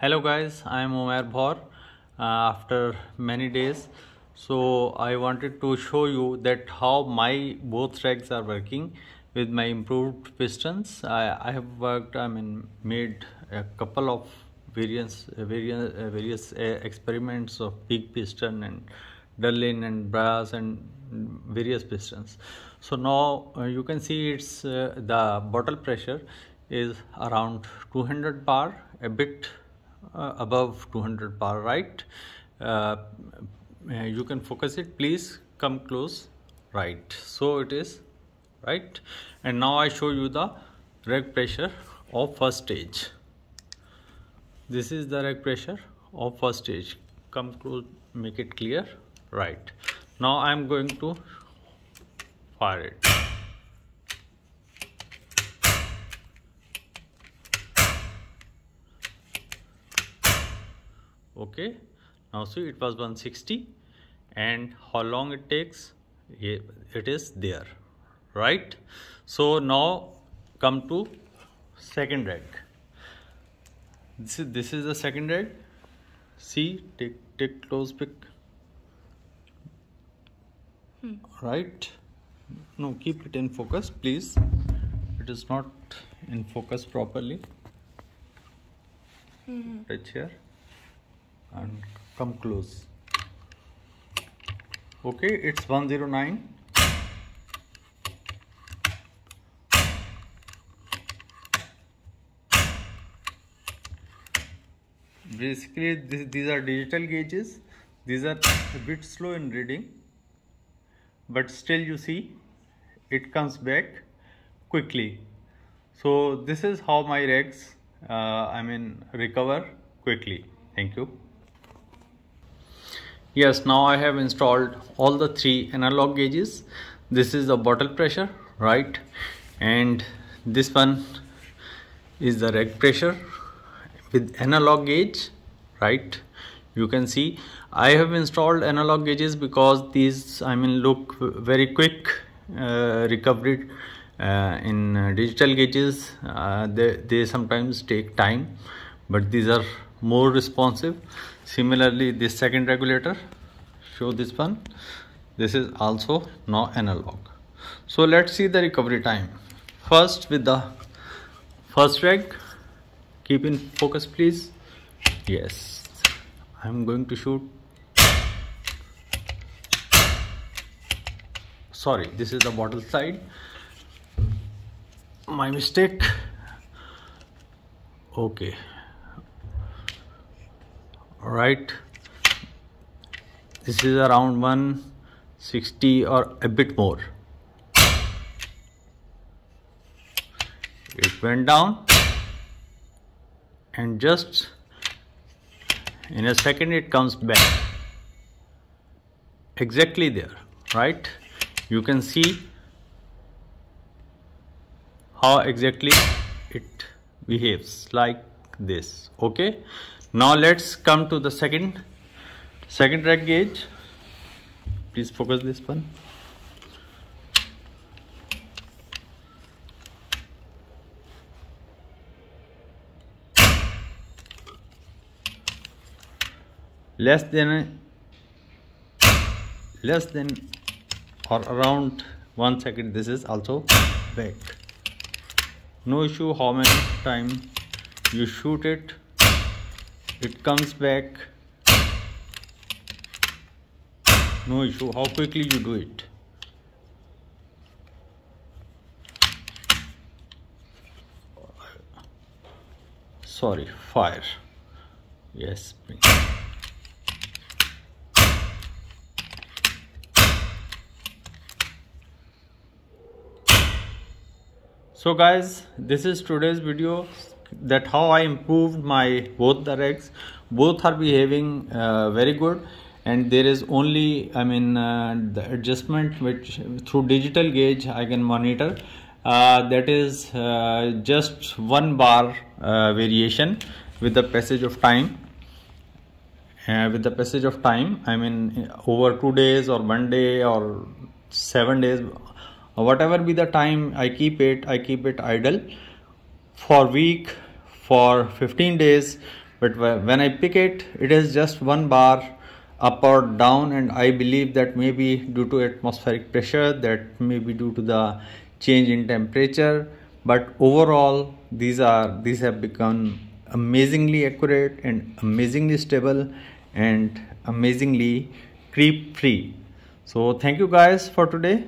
hello guys. I am Umair Bhaur. Uh, after many days so I wanted to show you that how my both rags are working with my improved pistons. I, I have worked I mean made a couple of various various various uh, experiments of big piston and Delrin and brass and various pistons. So now uh, you can see it's uh, the bottle pressure is around 200 bar a bit uh, above 200 bar right. Uh, uh, you can focus it. Please come close. Right. So it is. Right. And now I show you the reg pressure of first stage. This is the reg pressure of first stage. Come close. Make it clear. Right. Now I am going to fire it okay. Now see it was 160 and how long it takes? It is there. Right? So now come to second rag this is this is the second rag see take take close pick. Hmm. right? No keep it in focus please. It is not in focus properly. Mm -hmm. touch here and come close. Okay it's 109 basically this, these are digital gauges. These are a bit slow in reading but still you see it comes back quickly. So this is how my rags uh, I mean recover quickly. Thank you yes now I have installed all the three analog gauges. This is the bottle pressure right? And this one is the rag pressure with analog gauge right? You can see I have installed analog gauges because these I mean look very quick uh, recovery uh, in uh, digital gauges. Uh, they, they sometimes take time but these are more responsive. Similarly this second regulator show this one. This is also now analog. So let's see the recovery time. First with the first rag keep in focus please. Yes. I'm going to shoot. Sorry this is the bottle side. My mistake. Okay all right. This is around 160 or a bit more. It went down and just in a second it comes back. Exactly there right? You can see how exactly it behaves like this okay now let's come to the second second rag gauge. Please focus this one. Less than less than or around one second this is also back no issue how many time you shoot it it comes back. No issue. How quickly you do it? Sorry fire. Yes so guys this is today's video that how I improved my both the rags both are behaving uh, very good. And there is only I mean uh, the adjustment which through digital gauge I can monitor. Uh, that is uh, just one bar uh, variation with the passage of time. Uh, with the passage of time I mean over two days or one day or seven days whatever be the time I keep it I keep it idle for week for 15 days but when I pick it it is just one bar up or down and I believe that maybe due to atmospheric pressure that may be due to the change in temperature but overall these are these have become amazingly accurate and amazingly stable and amazingly creep free so thank you guys for today